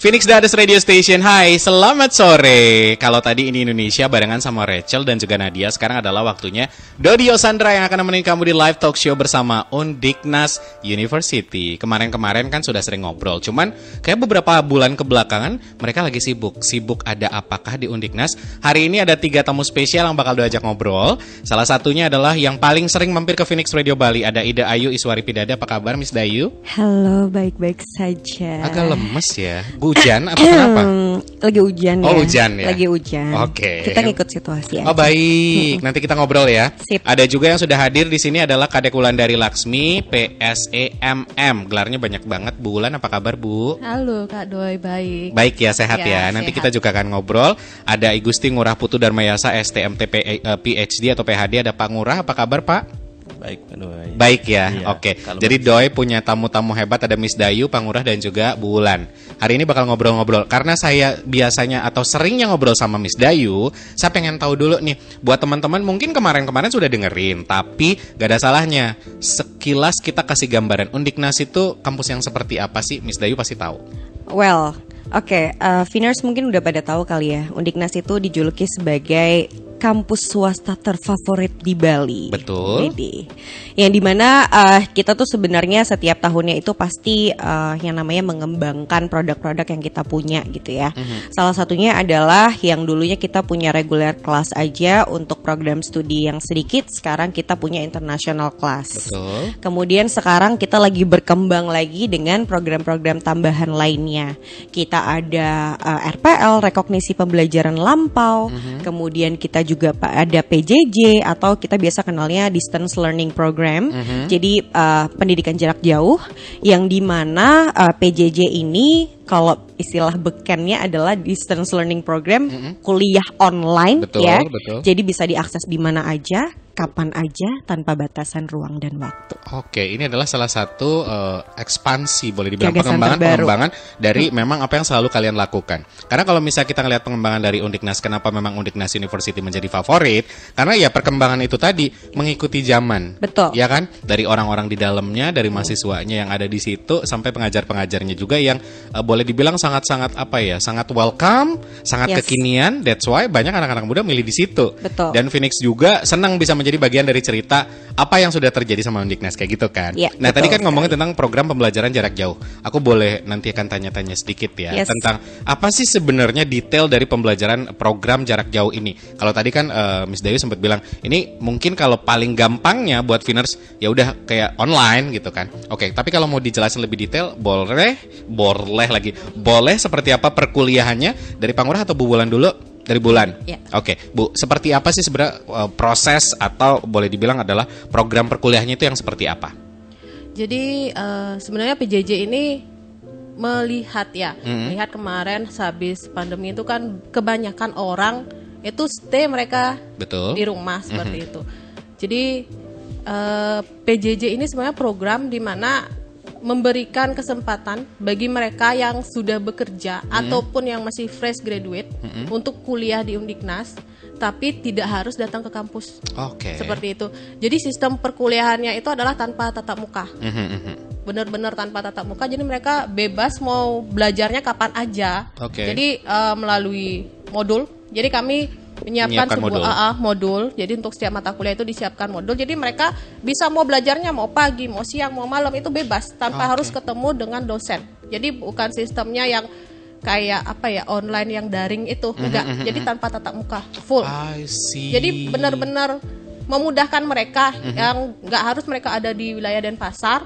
Phoenix Dadas Radio Station, hai, selamat sore. Kalau tadi ini Indonesia barengan sama Rachel dan juga Nadia, sekarang adalah waktunya Dodi Osandra yang akan nemenin kamu di live talk show bersama Undiknas University. Kemarin-kemarin kan sudah sering ngobrol, cuman kayak beberapa bulan kebelakangan mereka lagi sibuk. Sibuk ada apakah di Undiknas? Hari ini ada tiga tamu spesial yang bakal diajak ngobrol. Salah satunya adalah yang paling sering mampir ke Phoenix Radio Bali, ada Ida Ayu Iswari Pidada. Apa kabar Miss Dayu? Halo, baik-baik saja. Agak lemes ya. Hujan atau kenapa? Lagi hujan ya. Oh, hujan ya? Lagi hujan. Oke. Kita ngikut situasi aja. Oh baik, nanti kita ngobrol ya. Sip. Ada juga yang sudah hadir di sini adalah Kadek Wulandari Laksmi, PSEMM. Gelarnya banyak banget. Bu Wulan, apa kabar Bu? Halo Kak Doi, baik. Baik ya, sehat ya. Ya, Nanti sehat. kita juga akan ngobrol. Ada I Gusti Ngurah Putu Darmayasa, STMT P- eh, PhD atau PhD. Ada Pak Ngurah, apa kabar Pak? Baik, Pak Doi. Baik ya, Iya, oke. kalau Jadi Doi punya tamu-tamu hebat ada Miss Dayu, Pak Ngurah dan juga Bu Wulan. Hari ini bakal ngobrol-ngobrol karena saya biasanya atau seringnya ngobrol sama Miss Dayu, saya pengen tahu dulu nih buat teman-teman mungkin kemarin-kemarin sudah dengerin, tapi gak ada salahnya. Sekilas kita kasih gambaran Undiknas itu kampus yang seperti apa sih? Miss Dayu pasti tahu. Well, oke. uh, Finers mungkin udah pada tahu kali ya. Undiknas itu dijuluki sebagai kampus swasta terfavorit di Bali. Betul. Widih. Yang di mana uh, kita tuh sebenarnya setiap tahunnya itu pasti uh, yang namanya mengembangkan produk-produk yang kita punya gitu ya. Mhm. Salah satunya adalah yang dulunya kita punya regular kelas aja untuk program studi yang sedikit, sekarang kita punya international class. Betul. Kemudian sekarang kita lagi berkembang lagi dengan program-program tambahan lainnya. Kita ada uh, RPL, rekognisi pembelajaran lampau. Mhm. Kemudian kita juga ada PJJ atau kita biasa kenalnya distance learning program. Mhm. Jadi uh, pendidikan jarak jauh yang di mana uh, PJJ ini kalau istilah bekennya adalah distance learning program kuliah online. Betul, ya. betul. Jadi bisa diakses di mana aja, kapan aja tanpa batasan ruang dan waktu. Oke, ini adalah salah satu eh, ekspansi boleh dibilang Gagasan pengembangan terbaru. pengembangan dari memang apa yang selalu kalian lakukan. Karena kalau misalnya kita ngelihat pengembangan dari Undiknas, kenapa memang Undiknas University menjadi favorit? Karena ya perkembangan itu tadi mengikuti zaman. Betul. Ya kan? Dari orang-orang di dalamnya, dari mahasiswanya yang ada di situ sampai pengajar-pengajarnya juga yang eh, boleh dibilang sangat-sangat apa ya, sangat welcome, sangat Yes. kekinian. That's why banyak anak-anak muda milih di situ. Betul. Dan Phoenix juga senang bisa menjadi bagian dari cerita apa yang sudah terjadi sama Undiknas kayak gitu kan. Iya, nah, tadi kan ngomongin tentang program pembelajaran jarak jauh. Aku boleh nanti akan tanya-tanya sedikit ya Yes. tentang apa sih sebenarnya detail dari pembelajaran program jarak jauh ini. Kalau tadi kan eh, Miss Dayu sempat bilang, ini mungkin kalau paling gampangnya buat Finers ya udah kayak online gitu kan. Oke, tapi kalau mau dijelasin lebih detail, boleh, boleh lagi. Boleh seperti apa perkuliahannya dari Pangurah atau Bu Wulan dulu? Dari bulan. Ya. Oke, Bu, seperti apa sih sebenarnya uh, proses atau boleh dibilang adalah program perkuliahannya itu yang seperti apa? Jadi eh, sebenarnya PJJ ini melihat ya, Mhm. melihat kemarin sehabis pandemi itu kan kebanyakan orang itu stay mereka Betul. di rumah seperti Mhm. itu. Jadi eh, PJJ ini sebenarnya program di mana memberikan kesempatan bagi mereka yang sudah bekerja Mhm. ataupun yang masih fresh graduate untuk kuliah di Undiknas tapi tidak harus datang ke kampus. Oke. Seperti itu. Jadi sistem perkuliahannya itu adalah tanpa tatap muka. Mhm, mhm. Benar-benar tanpa tatap muka. Jadi mereka bebas mau belajarnya kapan aja. Oke. Jadi eh, melalui modul. Jadi kami menyiapkan Menyiapkan sebuah modul. AA, modul. Jadi untuk setiap mata kuliah itu disiapkan modul. Jadi mereka bisa mau belajarnya mau pagi, mau siang, mau malam itu bebas tanpa Oke. harus ketemu dengan dosen. Jadi bukan sistemnya yang kayak apa ya online yang daring itu Mhm, enggak. Jadi tanpa tatap muka, full. I see. Jadi benar-benar memudahkan mereka Mhm. yang nggak harus mereka ada di wilayah Denpasar,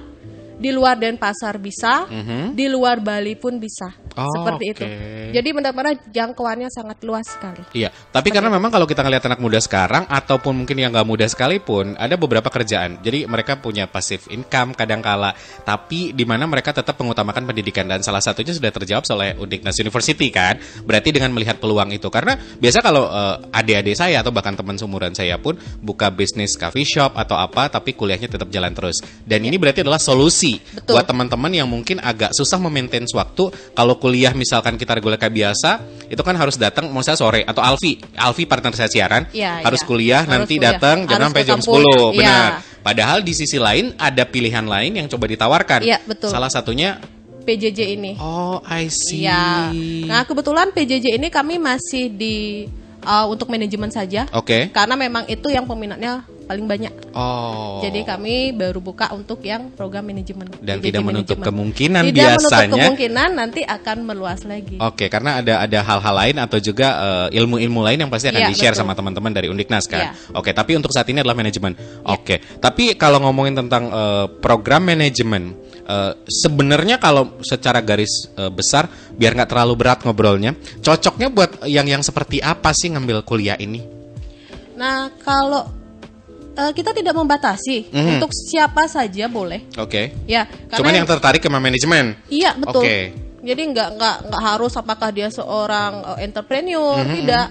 di luar Denpasar bisa, Mhm. di luar Bali pun bisa. Oh, seperti itu. oke. Jadi benar-benar jangkauannya sangat luas sekali. Iya, tapi karena memang kalau kita ngelihat anak muda sekarang ataupun mungkin yang nggak muda sekalipun ada beberapa kerjaan. Jadi mereka punya passive income kadangkala, tapi di mana mereka tetap mengutamakan pendidikan dan salah satunya sudah terjawab oleh Undiknas University kan. Berarti dengan melihat peluang itu karena biasa kalau eh, adik-adik saya atau bahkan teman seumuran saya pun buka bisnis coffee shop atau apa tapi kuliahnya tetap jalan terus. Dan ini berarti adalah solusi Betul. buat teman-teman yang mungkin agak susah memaintain waktu kalau kuliah misalkan kita reguler kayak biasa itu kan harus datang mau saya sore atau Alfi Alfi partner saya siaran Iya, harus iya. kuliah Harus nanti kuliah. datang jam Harus sampai jam kampus. 10 Iya. benar padahal di sisi lain ada pilihan lain yang coba ditawarkan Iya, betul. salah satunya PJJ ini. Oh, I see. Iya. Nah, kebetulan PJJ ini kami masih di uh, untuk manajemen saja. Oke. Karena memang itu yang peminatnya paling banyak. Oh. Jadi kami baru buka untuk yang program manajemen. Dan PJJ tidak menutup manajemen. kemungkinan tidak menutup biasanya- kemungkinan nanti akan meluas lagi. Oke, karena ada ada hal-hal lain atau juga eh, ilmu-ilmu lain yang pasti akan Iya, di-share betul. sama teman-teman dari Undiknas kan. Iya. Oke, tapi untuk saat ini adalah manajemen. Oke, tapi kalau ngomongin tentang eh, program manajemen, eh, sebenarnya kalau secara garis eh, besar, biar nggak terlalu berat ngobrolnya, cocoknya buat yang yang seperti apa sih ngambil kuliah ini? Nah, kalau eh, kita tidak membatasi Mhm. untuk siapa saja boleh. Oke. Ya, Cuman yang tertarik ke manajemen. Iya betul. Oke. Jadi nggak nggak nggak harus apakah dia seorang eh, entrepreneur Mhm, tidak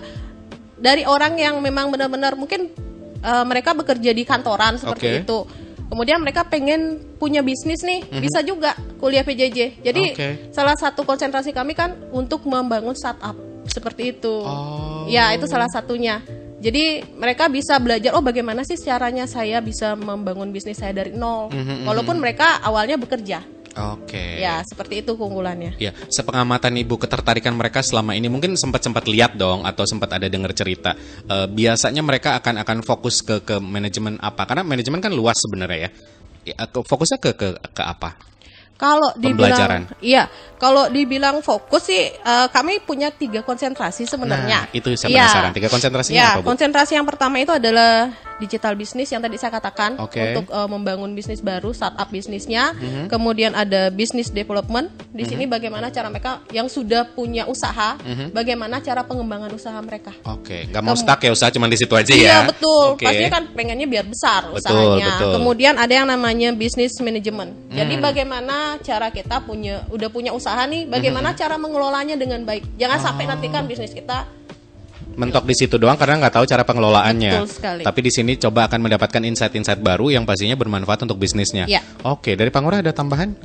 dari orang yang memang benar-benar mungkin eh, mereka bekerja di kantoran seperti Oke. itu. Kemudian mereka pengen punya bisnis nih bisa juga kuliah PJJ. Jadi. Oke. salah satu konsentrasi kami kan untuk membangun startup seperti itu. Oh. Ya itu salah satunya. Jadi mereka bisa belajar oh bagaimana sih caranya saya bisa membangun bisnis saya dari nol. Mhm, Walaupun mereka awalnya bekerja. Oke. Ya, seperti itu keunggulannya. Ya, sepengamatan ibu ketertarikan mereka selama ini mungkin sempat sempat lihat dong atau sempat ada dengar cerita. Eh, biasanya mereka akan akan fokus ke ke manajemen apa? Karena manajemen kan luas sebenarnya ya. Ya, fokusnya ke ke ke apa? Kalau dibilang, iya, kalau dibilang fokus sih, eh, kami punya tiga konsentrasi sebenarnya. Nah, itu saya Iya. penasaran. Tiga konsentrasinya Ya, apa, Bu? konsentrasi yang pertama itu adalah digital bisnis yang tadi saya katakan. Mhm. untuk eh, membangun bisnis baru, startup bisnisnya. Kemudian ada business development. Di sini bagaimana cara mereka yang sudah punya usaha, Mhm. bagaimana cara pengembangan usaha mereka. Oke, nggak mau stuck ya usaha cuma di situ aja ya. Iya betul. Oke. Pastinya kan pengennya biar besar Betul, usahanya. betul. Kemudian ada yang namanya business management. Jadi Hmm. bagaimana cara kita punya udah punya usaha nih, bagaimana Hmm. cara mengelolanya dengan baik. Jangan sampai nanti Oh. kan bisnis kita mentok di situ doang karena nggak tahu cara pengelolaannya. Betul sekali. Tapi di sini coba akan mendapatkan insight-insight baru yang pastinya bermanfaat untuk bisnisnya. Ya. Oke, dari Pangura ada tambahan?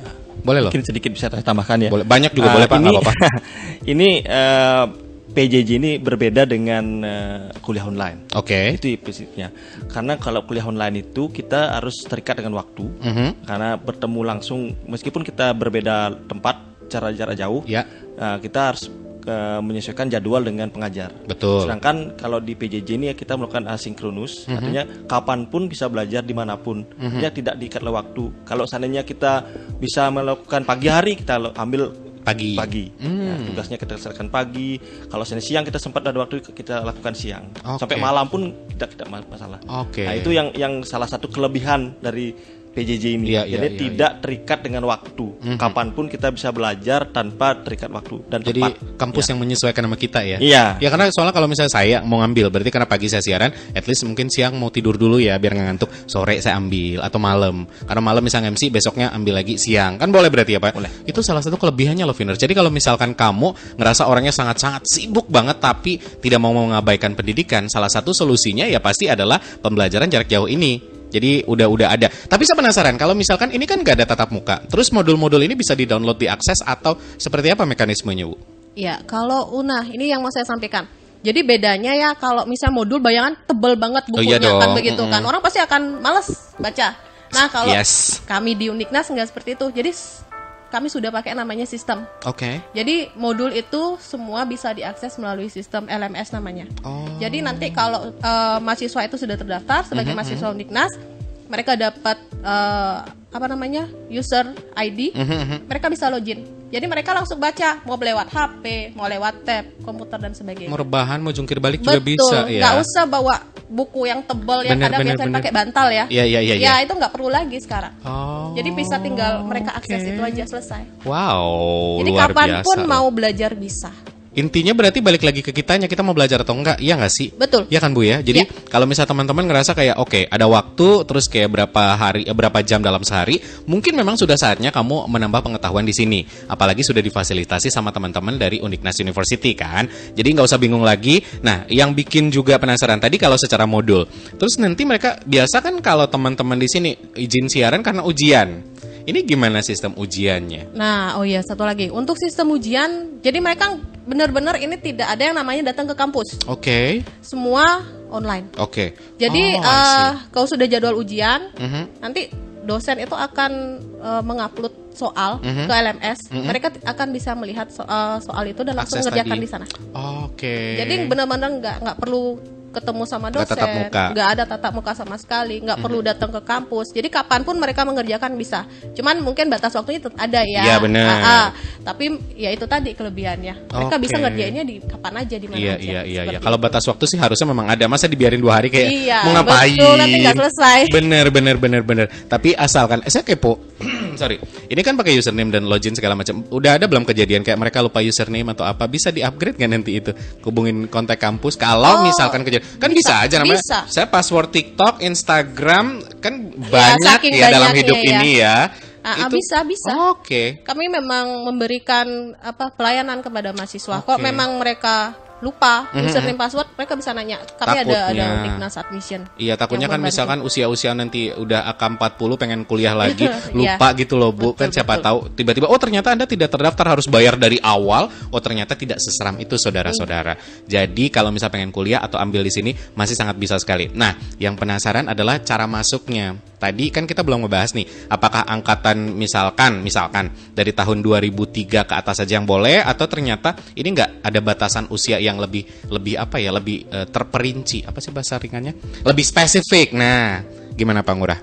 Boleh loh. Mungkin sedikit bisa tambahkan ya. Boleh. Banyak juga Ah, boleh, Pak, Ini, apa-apa. ini eh, PJJ ini berbeda dengan eh, kuliah online. Oke. Itu prinsipnya. Karena kalau kuliah online itu kita harus terikat dengan waktu. Mhm. Karena bertemu langsung meskipun kita berbeda tempat cara jarak jauh, Ya. eh, kita harus eh, menyesuaikan jadwal dengan pengajar. Betul. Sedangkan kalau di PJJ ini ya kita melakukan asinkronus, Mhm. artinya kapan pun bisa belajar di mana pun, ya tidak diikat oleh waktu. Kalau seandainya kita bisa melakukan pagi hari, kita ambil Pagi. pagi. Hmm. Nah, tugasnya kita selesaikan pagi. Kalau seandainya siang kita sempat ada waktu kita lakukan siang. Oke. Sampai malam pun tidak tidak ma- masalah. Oke. Nah, itu yang yang salah satu kelebihan dari PJJ ini. Iya, Jadi iya, tidak terikat dengan waktu. Kapan pun kita bisa belajar tanpa terikat waktu dan Jadi tempat. kampus yang menyesuaikan sama kita ya. Iya. Ya karena soalnya kalau misalnya saya mau ngambil berarti karena pagi saya siaran, at least mungkin siang mau tidur dulu ya biar nggak ngantuk. Sore saya ambil atau malam. Karena malam misalnya MC besoknya ambil lagi siang. Kan boleh berarti ya, Pak? Boleh. Itu salah satu kelebihannya loh, Viner. Jadi kalau misalkan kamu ngerasa orangnya sangat-sangat sibuk banget tapi tidak mau mengabaikan pendidikan, salah satu solusinya ya pasti adalah pembelajaran jarak jauh ini. Jadi udah-udah ada. Tapi saya penasaran kalau misalkan ini kan nggak ada tatap muka. Terus modul-modul ini bisa di-download, diakses atau seperti apa mekanismenya, Bu? Ya, kalau UNA ini yang mau saya sampaikan. Jadi bedanya ya kalau misalnya modul bayangan tebel banget Oh, iya bukunya kan begitu kan. Mm-mm. Orang pasti akan males baca. Nah, kalau Yes. kami di Uniknas nggak seperti itu. Jadi kami sudah pakai namanya sistem. Oke. Jadi modul itu semua bisa diakses melalui sistem LMS namanya. Oh. Jadi nanti kalau eh, mahasiswa itu sudah terdaftar sebagai Mhm, mahasiswa Uniknas, mereka dapat eh, apa namanya user ID, Mhm, mereka bisa login. Jadi mereka langsung baca, mau lewat HP, mau lewat tab, komputer dan sebagainya. Mau rebahan, mau jungkir balik juga Betul, bisa ya. nggak usah bawa buku yang tebal yang Bener, kadang bener, biasanya bener. pakai bantal ya. Iya, iya, iya, Ya iya. itu nggak perlu lagi sekarang. Oh. Jadi bisa tinggal mereka akses itu aja selesai. Wow, Jadi luar kapan pun biasa. mau belajar bisa. Intinya berarti balik lagi ke kitanya, kita mau belajar atau enggak, iya nggak sih? Betul. Iya kan Bu ya. Jadi Iya. kalau misal teman-teman ngerasa kayak oke ada waktu, terus kayak berapa hari, eh, berapa jam dalam sehari, mungkin memang sudah saatnya kamu menambah pengetahuan di sini. Apalagi sudah difasilitasi sama teman-teman dari Uniknas University kan. Jadi nggak usah bingung lagi. Nah, yang bikin juga penasaran tadi kalau secara modul. Terus nanti mereka biasa kan kalau teman-teman di sini izin siaran karena ujian. Ini gimana sistem ujiannya? Nah, oh iya satu lagi. Untuk sistem ujian, jadi mereka benar-benar ini tidak ada yang namanya datang ke kampus. Oke, Semua online. oke. Jadi Oh, eh kalau sudah jadwal ujian, Mhm. nanti dosen itu akan eh, mengupload soal Mhm. ke LMS, mereka t- akan bisa melihat so- eh, soal itu dan langsung Akses mengerjakan tadi. di sana. Oke. Jadi benar-benar nggak nggak perlu ketemu sama dosen, muka. nggak ada tatap muka sama sekali, nggak perlu datang ke kampus. Jadi kapan pun mereka mengerjakan bisa. Cuman mungkin batas waktunya tetap ada ya. Iya, benar. Ah, ah. Tapi ya itu tadi kelebihannya. Mereka Oke. bisa ngerjainnya di kapan aja di mana Iya aja. iya iya iya. Kalau batas waktu sih harusnya memang ada. Masa dibiarin dua hari kayak Iya, mau ngapain? betul, nanti nggak selesai. Bener bener bener bener. Tapi asalkan eh, saya kepo. Sorry. Ini kan pakai username dan login segala macam. Udah ada belum kejadian kayak mereka lupa username atau apa? Bisa di-upgrade nggak nanti itu? Hubungin kontak kampus kalau Oh, misalkan kejadian. Kan bisa, bisa, aja namanya. bisa. Saya password TikTok, Instagram kan banyak saking ya dalam hidup ya. ini ya. Ah, ah, bisa, bisa. Oke. Kami memang memberikan apa pelayanan kepada mahasiswa. Oke. Kok memang mereka lupa username password, mereka bisa nanya. Kami ada ada Takutnya. Undiknas admission. Iya takutnya kan misalkan usia-usia nanti udah AK 40 pengen kuliah lagi Iya. lupa gitu loh Bu Betul, kan siapa betul. tahu tiba-tiba oh ternyata Anda tidak terdaftar harus bayar dari awal oh ternyata tidak seseram itu saudara-saudara jadi kalau misal pengen kuliah atau ambil di sini masih sangat bisa sekali nah yang penasaran adalah cara masuknya tadi kan kita belum ngebahas nih apakah angkatan misalkan misalkan dari tahun 2003 ke atas saja yang boleh atau ternyata ini nggak ada batasan usia yang lebih lebih apa ya lebih eh, terperinci apa sih bahasa ringannya lebih spesifik nah gimana Pak Ngurah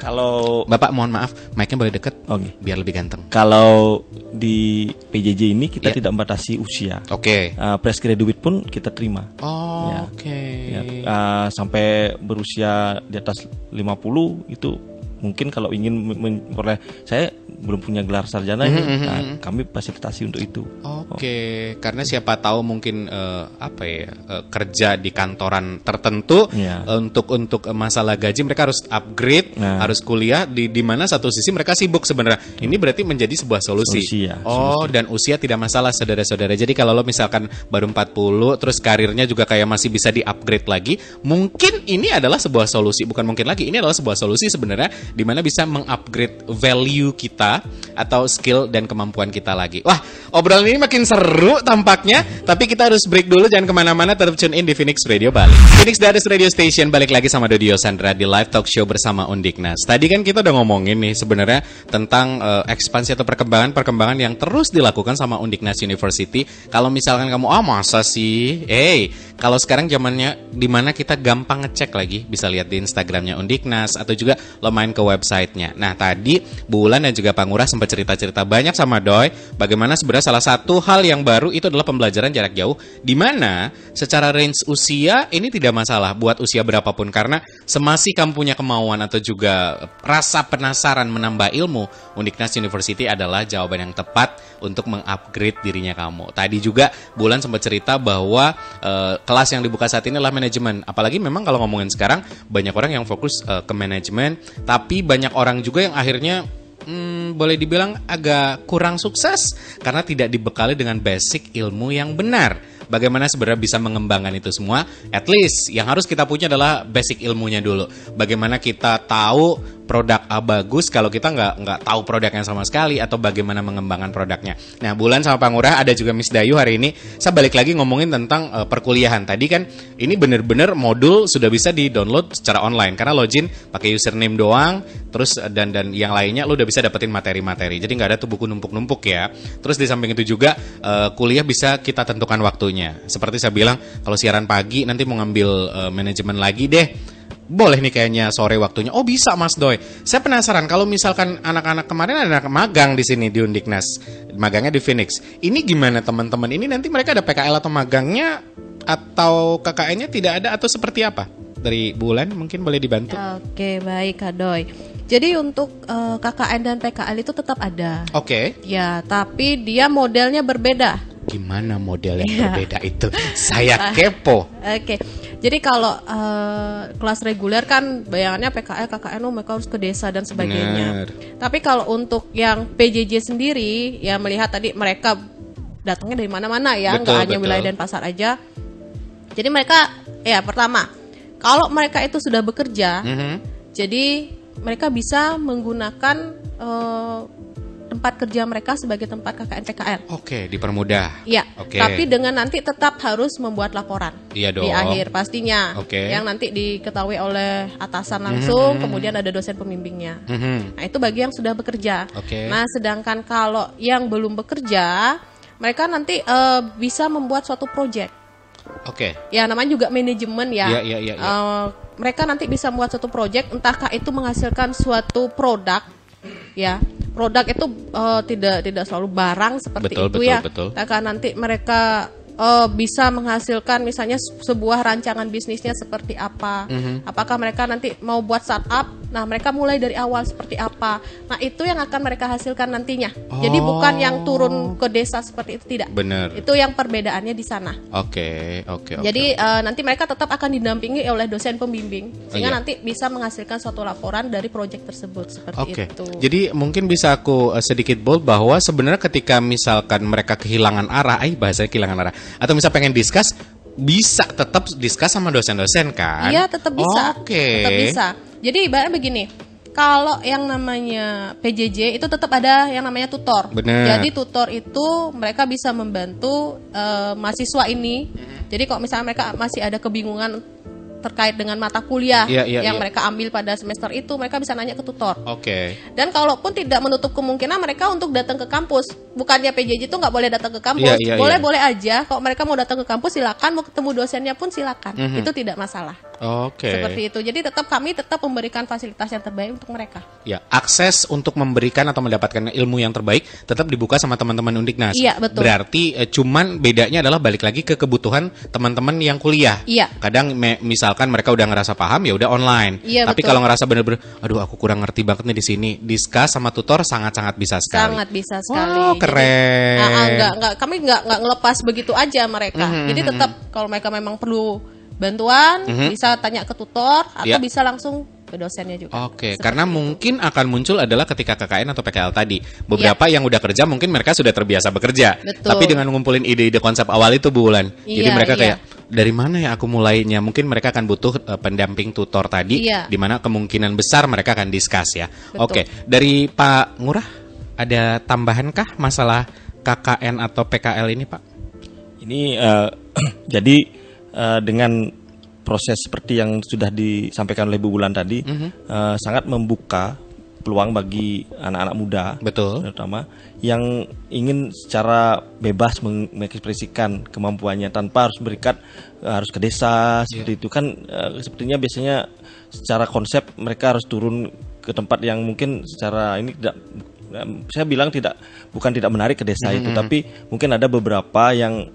Kalau Bapak mohon maaf mic-nya boleh deket Oke. biar lebih ganteng kalau di PJJ ini kita Iya. tidak membatasi usia. oke Uh, fresh graduate pun kita terima. oh Ya. oke Ya, uh, sampai berusia di atas 50 itu mungkin kalau ingin memperoleh saya belum punya gelar sarjana Mhm, ini nah, kami fasilitasi untuk itu. Oke, karena siapa tahu mungkin eh, apa ya eh, kerja di kantoran tertentu eh, untuk untuk masalah gaji mereka harus upgrade, Nah. harus kuliah di di mana satu sisi mereka sibuk sebenarnya. Ini berarti menjadi sebuah solusi. Solusi, ya, oh, dan usia tidak masalah saudara-saudara. Jadi kalau lo misalkan baru 40 terus karirnya juga kayak masih bisa di-upgrade lagi, mungkin ini adalah sebuah solusi, bukan mungkin lagi. Ini adalah sebuah solusi sebenarnya di mana bisa mengupgrade value kita atau skill dan kemampuan kita lagi. Wah, obrolan ini makin seru tampaknya. Tapi kita harus break dulu, jangan ke mana-mana. Tetap tune in di Phoenix Radio Bali. Phoenix Dadas Radio Station balik lagi sama Dodio Sandra di live talk show bersama Undiknas. Tadi kan kita udah ngomongin nih sebenarnya tentang eh, ekspansi atau perkembangan-perkembangan yang terus dilakukan sama Undiknas University. Kalau misalkan kamu, ah masa sih? Hey, kalau sekarang zamannya di mana kita gampang ngecek lagi, bisa lihat di Instagramnya Undiknas atau juga lo main ke websitenya. Nah tadi Bulan dan juga Pangurah sempat cerita-cerita banyak sama Doi bagaimana sebenarnya salah satu hal yang baru itu adalah pembelajaran jarak jauh di mana secara range usia ini tidak masalah buat usia berapapun karena semasi kamu punya kemauan atau juga rasa penasaran menambah ilmu Undiknas University adalah jawaban yang tepat untuk mengupgrade dirinya kamu. Tadi juga Bulan sempat cerita bahwa eh, kelas yang dibuka saat ini adalah manajemen. Apalagi memang kalau ngomongin sekarang banyak orang yang fokus eh, ke manajemen, tapi banyak orang juga yang akhirnya hmm, boleh dibilang agak kurang sukses karena tidak dibekali dengan basic ilmu yang benar. Bagaimana sebenarnya bisa mengembangkan itu semua? At least yang harus kita punya adalah basic ilmunya dulu. Bagaimana kita tahu produk A bagus kalau kita nggak nggak tahu produknya sama sekali atau bagaimana mengembangkan produknya. Nah, Bulan sama Pangurah ada juga Miss Dayu hari ini. Saya balik lagi ngomongin tentang eh, perkuliahan. Tadi kan ini bener-bener modul sudah bisa di-download secara online karena login pakai username doang, terus eh, dan dan yang lainnya lo udah bisa dapetin materi-materi. Jadi nggak ada tuh buku numpuk-numpuk ya. Terus di samping itu juga eh, kuliah bisa kita tentukan waktunya. Seperti saya bilang, kalau siaran pagi nanti mau ngambil eh, manajemen lagi deh boleh nih kayaknya sore waktunya. Oh bisa Mas Doi. Saya penasaran kalau misalkan anak-anak kemarin ada anak magang di sini di Undiknas, magangnya di Phoenix. Ini gimana teman-teman? Ini nanti mereka ada PKL atau magangnya atau KKN-nya tidak ada atau seperti apa? Dari bulan mungkin boleh dibantu. Oke, baik Kak Doi. Jadi untuk eh, KKN dan PKL itu tetap ada. Oke. Ya, tapi dia modelnya berbeda. Gimana model yang Iya. berbeda itu? Saya kepo. Oke. Jadi kalau eh, kelas reguler kan bayangannya PKL, KKN oh, mereka harus ke desa dan sebagainya. Bener. Tapi kalau untuk yang PJJ sendiri ya melihat tadi mereka datangnya dari mana-mana ya, nggak hanya betul. wilayah dan pasar aja. Jadi mereka ya pertama, kalau mereka itu sudah bekerja, Mhm. jadi mereka bisa menggunakan eh, tempat kerja mereka sebagai tempat KKN PKL. Oke, dipermudah. Iya, Oke. tapi dengan nanti tetap harus membuat laporan Iya dong. di akhir pastinya. Oke. Yang nanti diketahui oleh atasan langsung, kemudian ada dosen pembimbingnya. Mhm. Nah, itu bagi yang sudah bekerja. Oke. Nah, sedangkan kalau yang belum bekerja, mereka nanti eh, bisa membuat suatu project. Oke. Ya, namanya juga manajemen ya. Iya, iya, iya, iya. Eh, mereka nanti bisa membuat suatu project, entahkah itu menghasilkan suatu produk, ya. Produk itu eh, tidak tidak selalu barang seperti Betul, itu betul, ya. betul. Entahkah nanti mereka eh, bisa menghasilkan misalnya se- sebuah rancangan bisnisnya seperti apa? Mhm. Apakah mereka nanti mau buat startup? Nah, mereka mulai dari awal seperti apa? Nah, itu yang akan mereka hasilkan nantinya. Jadi bukan yang turun ke desa seperti itu tidak. Bener. Itu yang perbedaannya di sana. Oke, oke, oke. Jadi eh, nanti mereka tetap akan didampingi oleh dosen pembimbing iya. sehingga nanti bisa menghasilkan suatu laporan dari proyek tersebut seperti Oke, itu. jadi mungkin bisa aku eh, sedikit bold bahwa sebenarnya ketika misalkan mereka kehilangan arah, ay bahasa kehilangan arah, atau misal pengen discuss, bisa tetap discuss sama dosen-dosen kan? Iya tetap bisa. Oke. Tetap bisa. Jadi ibaratnya begini. Kalau yang namanya PJJ itu tetap ada yang namanya tutor. Bener. Jadi tutor itu mereka bisa membantu eh, mahasiswa ini. Mm-hmm. Jadi kalau misalnya mereka masih ada kebingungan terkait dengan mata kuliah Iya, iya, yang iya. mereka ambil pada semester itu, mereka bisa nanya ke tutor. Oke. Dan kalaupun tidak menutup kemungkinan mereka untuk datang ke kampus, bukannya PJJ itu nggak boleh datang ke kampus, Iya, iya, iya. boleh aja. Kalau mereka mau datang ke kampus silakan, mau ketemu dosennya pun silakan, Mhm. itu tidak masalah. Oke. Seperti itu. Jadi tetap kami tetap memberikan fasilitas yang terbaik untuk mereka. Ya, akses untuk memberikan atau mendapatkan ilmu yang terbaik tetap dibuka sama teman-teman Undiknas. Iya, betul. Berarti eh, cuman bedanya adalah balik lagi ke kebutuhan teman-teman yang kuliah. Iya. Kadang me- misalkan mereka udah ngerasa paham ya udah online. Iya, Tapi betul. kalau ngerasa bener-bener aduh aku kurang ngerti banget nih di sini, diskus sama tutor sangat-sangat bisa sekali. Sangat bisa sekali. Wow, Jadi, keren. ah, ah, enggak, enggak, kami enggak, enggak ngelepas begitu aja mereka. Mhm, Jadi tetap kalau mereka memang perlu bantuan, bisa tanya ke tutor atau Iya. bisa langsung ke dosennya juga. Oke, Seperti karena itu. mungkin akan muncul adalah ketika KKN atau PKL tadi. Beberapa yang udah kerja mungkin mereka sudah terbiasa bekerja. Betul. Tapi dengan ngumpulin ide-ide konsep awal itu Bu Wulan. Jadi Iya, mereka iya. kayak dari mana ya aku mulainya? Mungkin mereka akan butuh eh, pendamping tutor tadi Iya. di mana kemungkinan besar mereka akan discuss ya. Oke, dari Pak Ngurah ada tambahankah masalah KKN atau PKL ini, Pak? Ini eh, jadi eh, dengan proses seperti yang sudah disampaikan oleh Bu Bulan tadi eh, sangat membuka peluang bagi anak-anak muda Betul. terutama yang ingin secara bebas meng- mengekspresikan kemampuannya tanpa harus berikat eh, harus ke desa seperti itu. Kan eh, sepertinya biasanya secara konsep mereka harus turun ke tempat yang mungkin secara ini tidak saya bilang tidak bukan tidak menarik ke desa itu tapi mungkin ada beberapa yang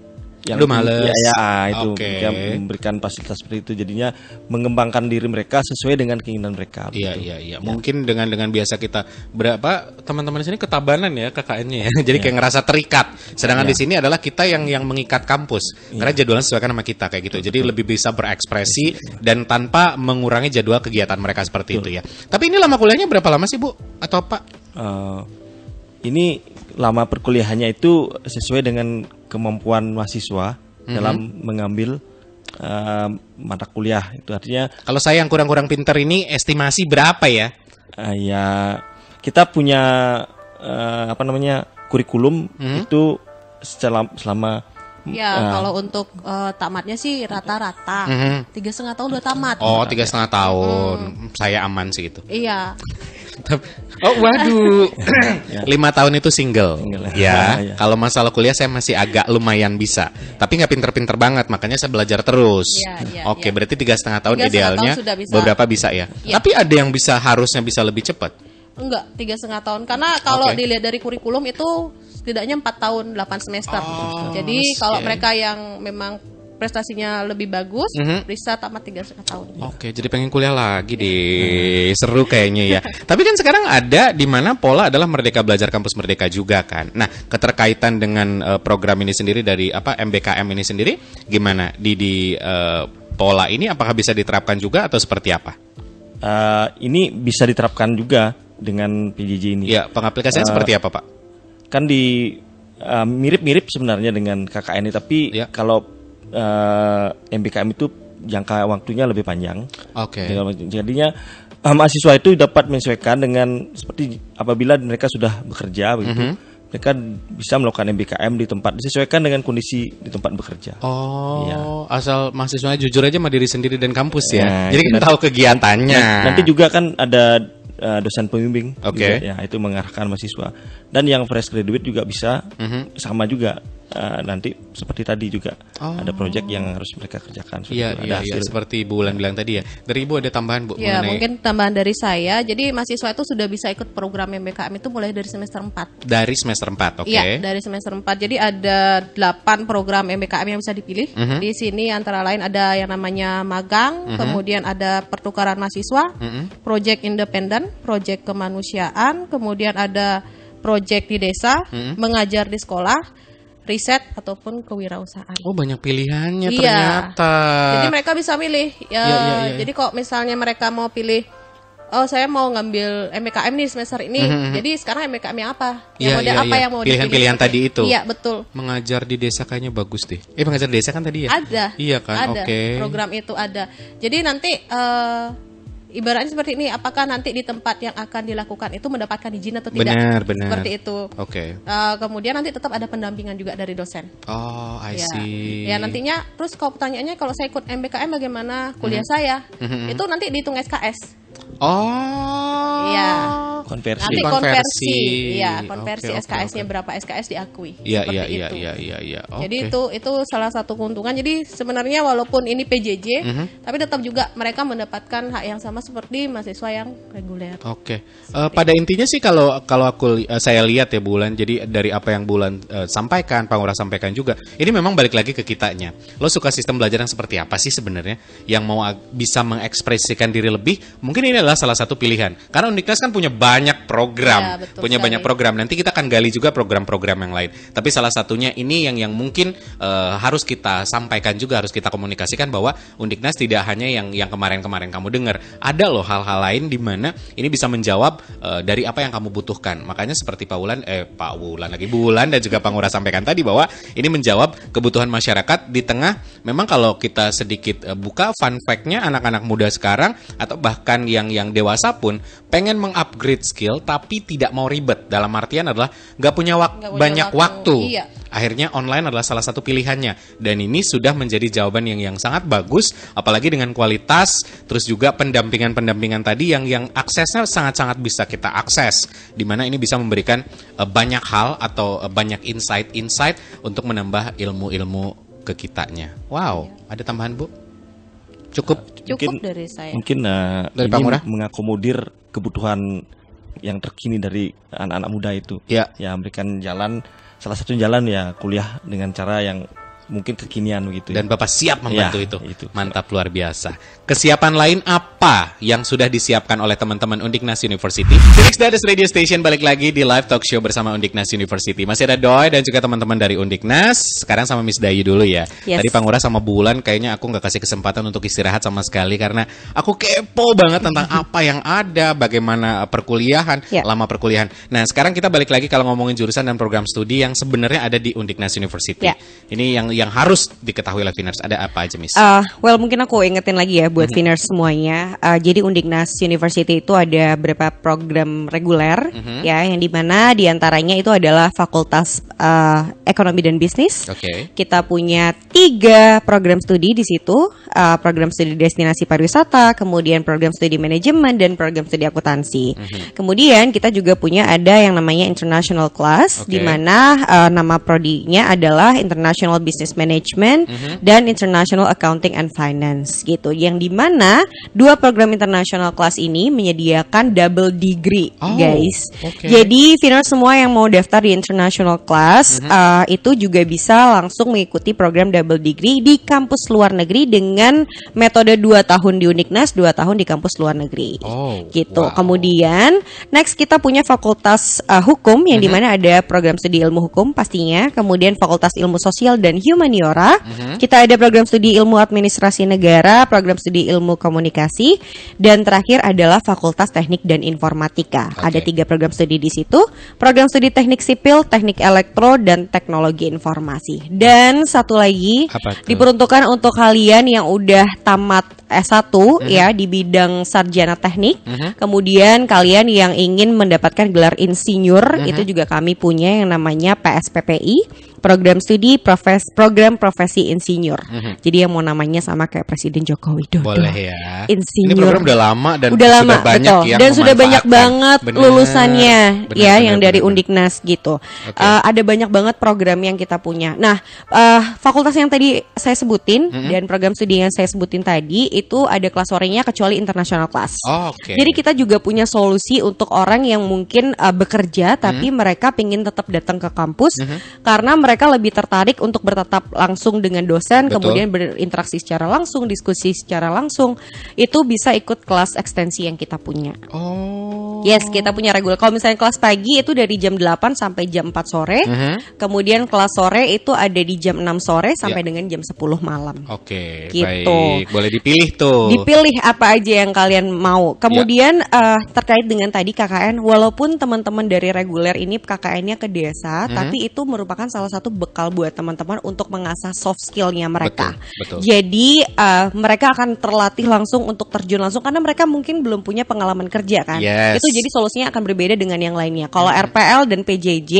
yang Aduh, males. ya, ya, itu Oke. yang memberikan fasilitas seperti itu jadinya mengembangkan diri mereka sesuai dengan keinginan mereka Iya iya iya. Mungkin dengan dengan biasa kita berapa teman-teman di sini ketabanan ya KKN-nya ya. Jadi kayak ngerasa terikat. Sedangkan Iya. di sini adalah kita yang yang mengikat kampus. Karena jadwalnya sesuaikan sama kita kayak gitu. Jadi lebih bisa berekspresi dan tanpa mengurangi jadwal kegiatan mereka seperti itu ya. Tapi ini lama kuliahnya berapa lama sih, Bu? Atau Pak? Eh, ini lama perkuliahannya itu sesuai dengan kemampuan mahasiswa dalam mengambil eh, mata kuliah itu artinya Kalau saya yang kurang-kurang pinter ini estimasi berapa ya? eh, ya kita punya eh, apa namanya kurikulum itu selama, selama Ya eh, kalau untuk eh, tamatnya sih rata-rata Mhm. tiga setengah tahun udah tamat. Oh, tiga setengah tahun. Saya aman sih itu. Iya. Oh waduh, lima tahun itu single, Single. ya. Ya. Kalau masalah kuliah saya masih agak lumayan bisa, tapi nggak pinter-pinter banget, makanya saya belajar terus. Ya, ya, Oke, ya. berarti tiga setengah tahun Tiga setengah idealnya, tahun sudah bisa. beberapa bisa ya. Ya. Tapi ada yang bisa harusnya bisa lebih cepat. Enggak, tiga setengah tahun. Karena kalau Oke. dilihat dari kurikulum itu setidaknya empat tahun 8 semester. Oh, Jadi kalau oke. mereka yang memang prestasinya lebih bagus, Mhm. bisa tamat tiga setengah tahun. Oke, jadi pengen kuliah lagi deh. Seru kayaknya ya. Tapi kan sekarang ada di mana pola adalah Merdeka Belajar Kampus Merdeka juga kan. Nah, keterkaitan dengan eh, program ini sendiri dari apa MBKM ini sendiri gimana di di eh, pola ini apakah bisa diterapkan juga atau seperti apa? eh, ini bisa diterapkan juga dengan PJJ ini Ya, pengaplikasiannya Eh, seperti apa, Pak? kan di uh, mirip-mirip sebenarnya dengan KKN ini tapi Ya. kalau uh, MBKM itu jangka waktunya lebih panjang Oke. Jangka- jadinya ah, mahasiswa itu dapat menyesuaikan dengan seperti apabila mereka sudah bekerja begitu. Mhm. Mereka bisa melakukan MBKM di tempat disesuaikan dengan kondisi di tempat bekerja. Oh, Iya. asal mahasiswanya jujur aja sama diri sendiri dan kampus ya. Nah, Jadi kita nanti- tahu kegiatannya. Nah, nanti juga kan ada uh, dosen pembimbing Oke. juga, ya itu mengarahkan mahasiswa dan yang fresh graduate juga bisa Mhm. sama juga uh, nanti seperti tadi juga Oh. ada project yang harus mereka kerjakan seperti Iya, iya, iya, hasil. seperti Bu Ulan bilang tadi ya. Dari Ibu ada tambahan Bu Ya, mengenai mungkin tambahan dari saya. Jadi mahasiswa itu sudah bisa ikut program MBKM itu mulai dari semester 4. dari semester 4, oke. Iya, dari semester 4. Jadi ada 8 program MBKM yang bisa dipilih. Mhm. Di sini antara lain ada yang namanya magang, kemudian ada pertukaran mahasiswa, Mhm. project independen, project kemanusiaan, kemudian ada project di desa, Mhm. mengajar di sekolah, riset ataupun kewirausahaan. Oh, banyak pilihannya Iya. ternyata. Jadi mereka bisa milih. Ya, Iya, iya, iya. Jadi kok misalnya mereka mau pilih Oh saya mau ngambil MBKM nih semester ini. Jadi sekarang MBKM yang apa? Yang Iya, model iya, apa iya. yang mau Pilihan-pilihan dipilih? tadi itu. Iya betul. mengajar di desa kayaknya bagus deh. Eh, mengajar di desa kan tadi ya? Ada. Iya kan? Ada. Oke. Program itu ada. Jadi nanti eh, ibaratnya seperti ini. Apakah nanti di tempat yang akan dilakukan itu mendapatkan izin atau tidak? Benar, benar. Seperti itu. Oke. Eh, kemudian nanti tetap ada pendampingan juga dari dosen. Oh, I Ya. see. ya nantinya terus kalau pertanyaannya kalau saya ikut MBKM bagaimana kuliah saya? Mhm. Itu nanti dihitung SKS. Oh. Iya. Konversi. Nanti Konversi. konversi, iya konversi oke, SKS-nya oke. berapa SKS diakui. Iya, iya, iya, itu. iya, iya, iya. Jadi Oke. itu itu salah satu keuntungan. Jadi sebenarnya walaupun ini PJJ, Mhm. tapi tetap juga mereka mendapatkan hak yang sama seperti mahasiswa yang reguler. Oke. Eh, pada intinya sih kalau kalau aku eh, saya lihat ya Bulan, jadi dari apa yang Bulan eh, sampaikan, Pak Ngurah sampaikan juga, ini memang balik lagi ke kitanya. Lo suka sistem belajar yang seperti apa sih sebenarnya? Yang mau bisa mengekspresikan diri lebih, mungkin ini adalah salah satu pilihan. Karena Uniknas kan punya banyak program, Ya, betul punya sekali. banyak program. Nanti kita akan gali juga program-program yang lain. Tapi salah satunya ini yang yang mungkin eh, harus kita sampaikan juga, harus kita komunikasikan bahwa Undiknas tidak hanya yang yang kemarin-kemarin kamu dengar. Ada loh hal-hal lain di mana ini bisa menjawab eh, dari apa yang kamu butuhkan. Makanya seperti Pak Wulan, eh Pak Wulan lagi Bulan dan juga Pak Ngurah sampaikan tadi bahwa ini menjawab kebutuhan masyarakat di tengah memang kalau kita sedikit eh, buka fun fact-nya anak-anak muda sekarang atau bahkan yang yang dewasa pun pengen mengupgrade skill tapi tidak mau ribet. Dalam artian adalah nggak punya wak- punya banyak waktu. waktu, iya. Akhirnya online adalah salah satu pilihannya dan ini sudah menjadi jawaban yang yang sangat bagus apalagi dengan kualitas terus juga pendampingan-pendampingan tadi yang yang aksesnya sangat-sangat bisa kita akses di mana ini bisa memberikan eh, banyak hal atau eh, banyak insight-insight untuk menambah ilmu-ilmu ke kitanya. Wow, ada tambahan Bu? Cukup. Cukup Mungkin- dari saya. Mungkin uh, Dari ini mengakomodir kebutuhan yang terkini dari anak-anak muda itu. Ya. Ya memberikan jalan salah satu jalan ya kuliah dengan cara yang mungkin kekinian begitu. ya. Dan Bapak siap membantu Ya, itu. itu. Mantap luar biasa. Kesiapan lain apa yang sudah disiapkan oleh teman-teman Undiknas University? Phoenix Dadas Radio Station balik lagi di live talk show bersama Undiknas University. Masih ada Doi dan juga teman-teman dari Undiknas. Sekarang sama Miss Dayu dulu ya. Yes. Tadi Pak Ngurah sama Bulan kayaknya aku nggak kasih kesempatan untuk istirahat sama sekali karena aku kepo banget tentang apa yang ada, bagaimana perkuliahan, Ya. lama perkuliahan. Nah, sekarang kita balik lagi kalau ngomongin jurusan dan program studi yang sebenarnya ada di Undiknas University. Ya. Ini yang yang harus diketahui oleh Finers. Ada apa aja, Miss? Uh, well mungkin aku ingetin lagi ya buat Finers semuanya. Uh, jadi Undiknas University itu ada beberapa program reguler ya yang di mana di antaranya itu adalah Fakultas uh, Ekonomi dan Bisnis. Oke. Kita punya tiga program studi di situ, uh, program studi destinasi pariwisata, kemudian program studi manajemen dan program studi akuntansi. Kemudian kita juga punya ada yang namanya international class, Oke. di mana uh, nama prodinya adalah International Business Management dan International Accounting and Finance gitu. Yang di mana dua program international class ini menyediakan double degree, Oh, guys. oke. Jadi Finner semua yang mau daftar di international class uh, itu juga bisa langsung mengikuti program double degree di kampus luar negeri dengan metode 2 tahun di Uniknas, 2 tahun di kampus luar negeri. Oh, gitu. wow. Kemudian next kita punya fakultas uh, hukum yang di mana ada program studi ilmu hukum pastinya, kemudian fakultas ilmu sosial dan humaniora. Kita ada program studi ilmu administrasi negara, program studi ilmu komunikasi, dan terakhir adalah fakultas teknik dan informatika. Oke. Ada tiga program studi di situ, program studi teknik sipil, teknik elektro, dan teknologi informasi. Dan satu lagi diperuntukkan untuk kalian yang udah tamat S1 ya di bidang sarjana teknik. Kemudian kalian yang ingin mendapatkan gelar insinyur itu juga kami punya yang namanya PSPPI, program studi profes program profesi insinyur. Jadi yang mau namanya sama kayak Presiden Joko Widodo. Boleh ya. Insinyur. Ini program udah lama dan udah sudah lama banyak betul yang dan sudah banyak banget Bener, lulusannya bener, ya bener, yang bener, dari bener. Undiknas gitu. Oke. Eh, ada banyak banget program yang kita punya. Nah, eh, fakultas yang tadi saya sebutin dan program studi yang saya sebutin tadi itu ada kelas sorenya kecuali international class. Oh, Oke. Jadi kita juga punya solusi untuk orang yang mungkin uh, bekerja tapi Hmm. mereka pingin tetap datang ke kampus karena mereka lebih tertarik untuk bertatap langsung dengan dosen, Betul. kemudian berinteraksi secara langsung, diskusi secara langsung. Itu bisa ikut kelas ekstensi yang kita punya. Oh. Yes, kita punya reguler. Kalau misalnya kelas pagi itu dari jam 8 sampai jam 4 sore. Mhm. Kemudian kelas sore itu ada di jam 6 sore sampai Ya. dengan jam 10 malam. Oke, Gitu. baik. Boleh dipilih tuh. Dipilih apa aja yang kalian mau. Kemudian eh, terkait dengan tadi KKN, walaupun teman-teman dari reguler ini KKN-nya ke desa, Mhm. tapi itu merupakan salah satu bekal buat teman-teman untuk mengasah soft skill-nya mereka. Betul, betul. Jadi eh, mereka akan terlatih langsung untuk terjun langsung karena mereka mungkin belum punya pengalaman kerja kan. Yes. Itu jadi solusinya akan berbeda dengan yang lainnya. Kalau RPL dan PJJ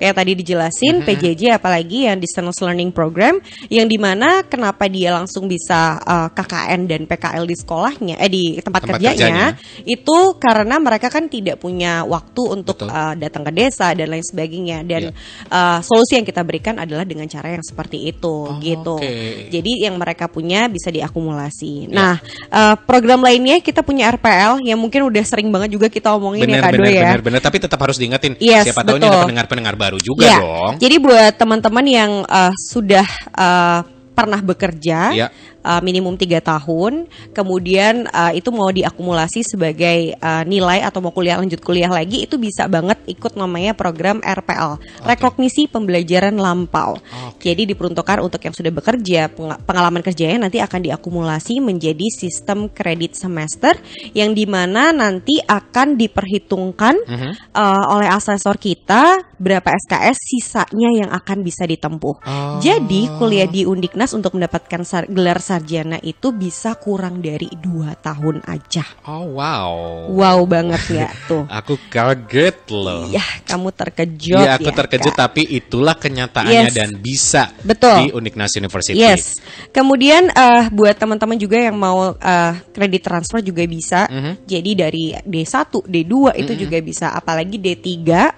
kayak tadi dijelasin, PJJ apalagi yang distance learning program yang di mana kenapa dia langsung bisa uh, KKN dan PKL di sekolahnya, eh di tempat, Tempat kerjanya, kerjanya. itu karena mereka kan tidak punya waktu untuk Betul. uh, datang ke desa dan lain sebagainya. Dan Iya. uh, solusi yang kita berikan adalah dengan cara yang seperti itu, Oh, gitu. oke. Jadi yang mereka punya bisa diakumulasi. Ya. Nah, uh, program lainnya kita punya RPL yang mungkin udah sering banget juga kita omongin ya Bener, Kado bener, ya. bener, bener. Tapi tetap harus diingetin. Yes, Siapa tahu ini ada pendengar-pendengar baru juga Ya, dong. Jadi buat teman-teman yang uh, sudah uh, pernah bekerja Ya. Uh, minimum tiga tahun, kemudian uh, itu mau diakumulasi sebagai uh, nilai atau mau kuliah lanjut kuliah lagi itu bisa banget ikut namanya program RPL, rekognisi pembelajaran lampau. Oke. Jadi diperuntukkan untuk yang sudah bekerja, penga- pengalaman kerjanya nanti akan diakumulasi menjadi sistem kredit semester yang di mana nanti akan diperhitungkan Mhm. uh, oleh asesor kita berapa SKS sisanya yang akan bisa ditempuh. Oh. Jadi kuliah di Undiknas untuk mendapatkan gelar sarjana itu bisa kurang dari dua tahun aja. Oh wow. Wow banget nggak tuh? Aku kaget loh. Ya kamu terkejut Iya, aku ya, terkejut Kak? tapi itulah kenyataannya Yes. dan bisa Betul. di Uniknas University. Yes. Kemudian eh, buat teman-teman juga yang mau eh, kredit transfer juga bisa. Mhm. Jadi dari D1, D2 itu juga bisa. Apalagi D3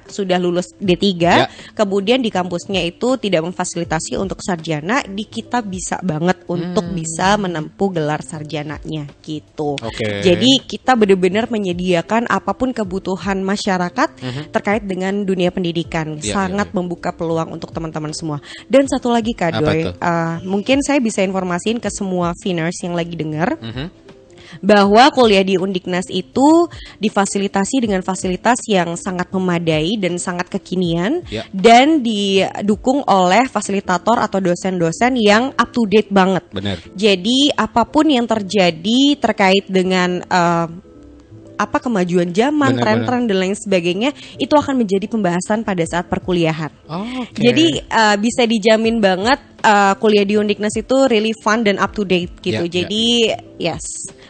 sudah lulus D3, Ya. kemudian di kampusnya itu tidak memfasilitasi untuk sarjana, di kita bisa banget untuk Hmm. Bisa menempuh gelar sarjananya gitu. Oke. Jadi kita benar-benar menyediakan apa pun kebutuhan masyarakat terkait dengan dunia pendidikan. Mhm. Ya, Sangat ya. membuka peluang untuk teman-teman semua. Dan satu lagi Kak tuh? uh, mungkin saya bisa informasiin ke semua Finers yang lagi dengar Mhm. Bahwa kuliah di Undiknas itu difasilitasi dengan fasilitas yang sangat memadai dan sangat kekinian Ya. dan didukung oleh fasilitator atau dosen-dosen yang up to date banget. Benar. Jadi apa pun yang terjadi terkait dengan eh, apa kemajuan zaman, tren-tren dan lain sebagainya itu akan menjadi pembahasan pada saat perkuliahan. Oh, oke. Jadi uh, bisa dijamin banget uh, kuliah di Undiknas itu really fun dan up to date gitu. ya. Jadi yes,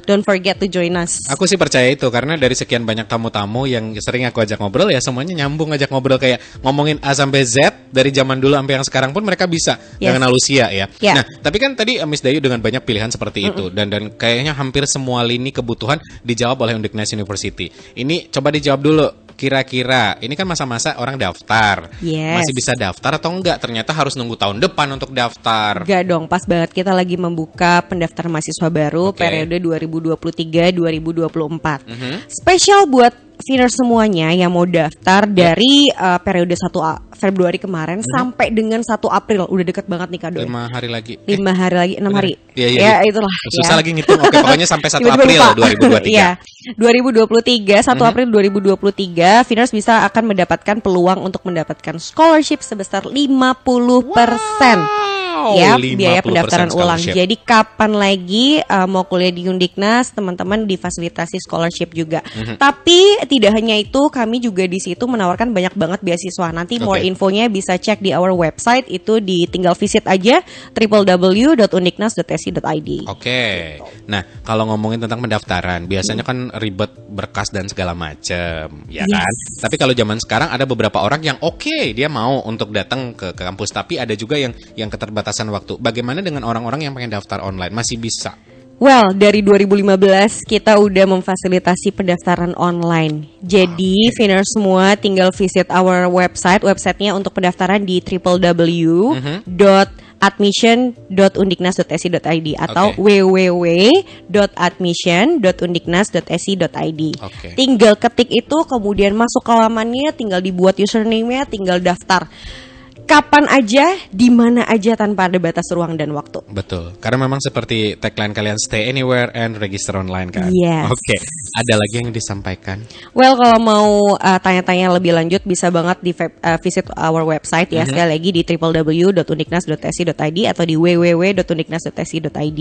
don't forget to join us. Aku sih percaya itu karena dari sekian banyak tamu-tamu yang sering aku ajak ngobrol ya semuanya nyambung ajak ngobrol kayak ngomongin A sampai Z dari zaman dulu sampai yang sekarang pun mereka bisa Yes. kenal usia ya. Ya. Nah, tapi kan tadi eh, Miss Dayu dengan banyak pilihan seperti itu dan dan kayaknya hampir semua lini kebutuhan dijawab oleh Undiknas University. Ini coba dijawab dulu kira-kira ini kan masa-masa orang daftar. Yes. Masih bisa daftar atau enggak? Ternyata harus nunggu tahun depan untuk daftar. Enggak dong, pas banget kita lagi membuka pendaftaran mahasiswa baru Oke. periode 2023-2024. Mhm. Spesial buat Finner semuanya yang mau daftar dari uh, periode 1 A- Februari kemarin sampai dengan 1 April. Udah deket banget nih Kak Doi. Lima hari lagi. Eh, lima hari lagi, enam bener. hari. Iya, iya, ya iya. itulah. Susah ya. lagi ngitung. Oke, pokoknya sampai 1 Tiba-tiba April lupa. 2023. Iya. 2023, 1 Mhm. April 2023, Finers bisa akan mendapatkan peluang untuk mendapatkan scholarship sebesar 50%. Wow, ya 50% biaya pendaftaran ulang. Jadi kapan lagi uh, mau kuliah di Undiknas, teman-teman difasilitasi scholarship juga. Mhm. Tapi tidak hanya itu, kami juga di situ menawarkan banyak banget beasiswa. Nanti more Oke. infonya bisa cek di our website itu di tinggal visit aja www.undiknas.si.id. Oke. Nah, kalau ngomongin tentang pendaftaran, biasanya kan ribet berkas dan segala macem, ya Yes. kan? Tapi kalau zaman sekarang ada beberapa orang yang oke, dia mau untuk datang ke, ke kampus, tapi ada juga yang yang keterbatasan waktu. Bagaimana dengan orang-orang yang pengen daftar online? Masih bisa? Well, dari 2015 kita udah memfasilitasi pendaftaran online. Jadi, Finner semua tinggal visit our website. Websitenya untuk pendaftaran di www.admission.undiknas.si.id atau Oke. www.admission.undiknas.si.id. Oke. Tinggal ketik itu, kemudian masuk ke halamannya, tinggal dibuat username-nya, tinggal daftar. Kapan aja, di mana aja tanpa ada batas ruang dan waktu. Betul. Karena memang seperti tagline kalian stay anywhere and register online kan. Yes. Oke. Ada lagi yang disampaikan? Well, kalau mau uh, tanya-tanya lebih lanjut bisa banget di uh, visit our website ya sekali lagi di www.undiknas.si.id atau di www.undiknas.si.id.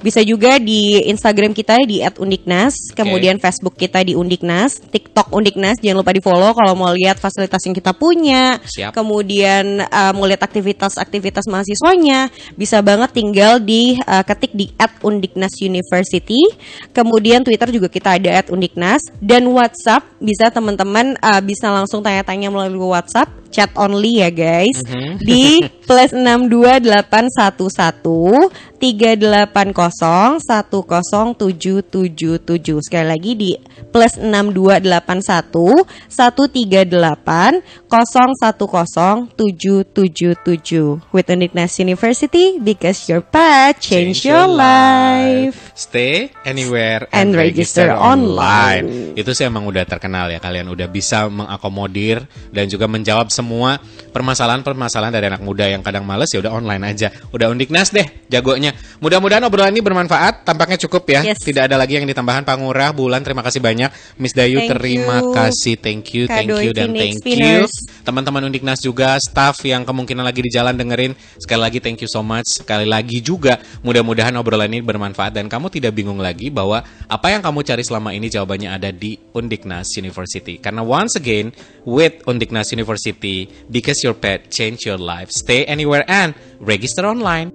Bisa juga di Instagram kita di @undiknas, kemudian Facebook kita di Undiknas, TikTok Undiknas jangan lupa di-follow kalau mau lihat fasilitas yang kita punya. Siap. Kemudian uh, mau lihat aktivitas-aktivitas mahasiswanya, bisa banget tinggal di uh, ketik di @undiknas University. Kemudian Twitter juga kita ada @undiknas dan WhatsApp bisa teman-teman uh, bisa langsung tanya-tanya melalui WhatsApp chat only ya guys. Di plus 62811 380 10777 sekali lagi di plus 6281 138 010777 with Undiknas University because your path change your life. Stay anywhere And register online. Itu sih emang udah terkenal ya kalian udah bisa mengakomodir dan juga menjawab semua permasalahan-permasalahan dari anak muda yang kadang males ya udah online aja. Udah undiknas deh jagonya. Mudah-mudahan obrolan ini bermanfaat. Tampaknya cukup ya. Yes. Tidak ada lagi yang ditambahkan Pak Ngurah, Bulan terima kasih banyak. Miss Dayu Thank terima you. kasih. Thank you, thank Kado you dan thank you. Spinners. Teman-teman Undiknas juga, staff yang kemungkinan lagi di jalan dengerin. Sekali lagi thank you so much. Sekali lagi juga mudah-mudahan obrolan ini bermanfaat dan kamu tidak bingung lagi bahwa apa yang kamu cari selama ini jawabannya ada di Undiknas University. Karena once again, with Undiknas University, because your pet change your life. Stay anywhere and register online.